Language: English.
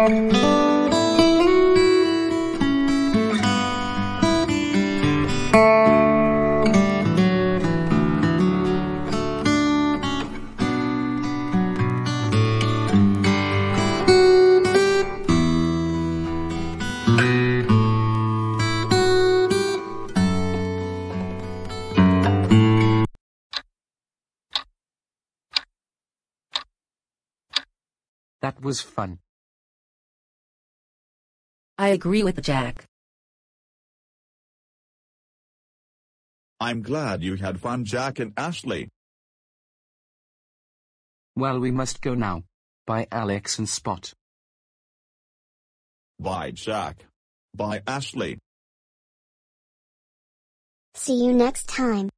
That was fun. I agree with Jack. I'm glad you had fun Jack and Ashley. Well we must go now. Bye Alex and Spot. Bye Jack. Bye Ashley. See you next time.